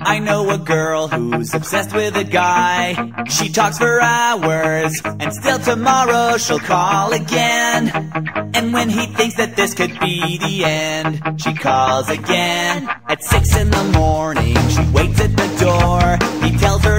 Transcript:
I know a girl who's obsessed with a guy. She talks for hours, and still tomorrow she'll call again. And when he thinks that this could be the end, she calls again. At six in the morning, she waits at the door. He tells her